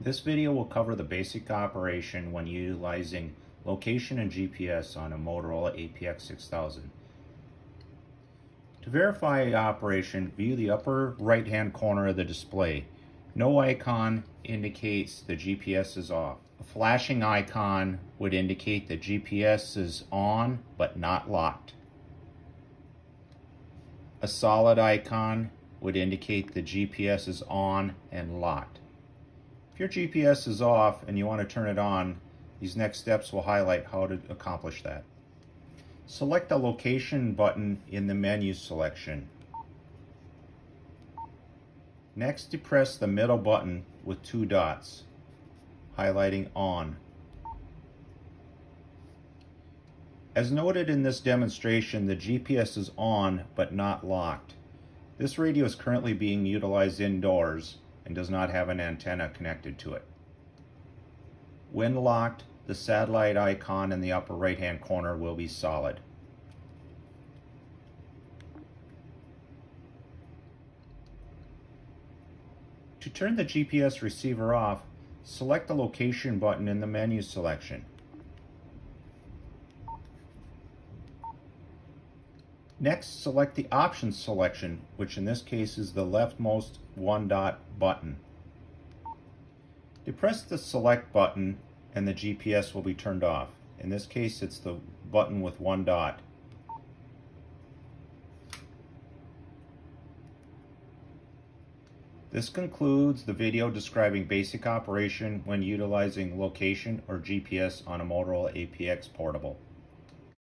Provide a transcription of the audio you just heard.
This video will cover the basic operation when utilizing location and GPS on a Motorola APX 6000. To verify operation, view the upper right hand corner of the display. No icon indicates the GPS is off. A flashing icon would indicate the GPS is on but not locked. A solid icon would indicate the GPS is on and locked. If your GPS is off and you want to turn it on, these next steps will highlight how to accomplish that. Select the location button in the menu selection. Next, depress the middle button with two dots, highlighting on. As noted in this demonstration, the GPS is on but not locked. This radio is currently being utilized indoors and does not have an antenna connected to it. When locked, the satellite icon in the upper right hand corner will be solid. To turn the GPS receiver off, select the location button in the menu selection. Next, select the options selection, which in this case is the leftmost one dot button. Depress the select button and the GPS will be turned off. In this case, it's the button with one dot. This concludes the video describing basic operation when utilizing location or GPS on a Motorola APX portable.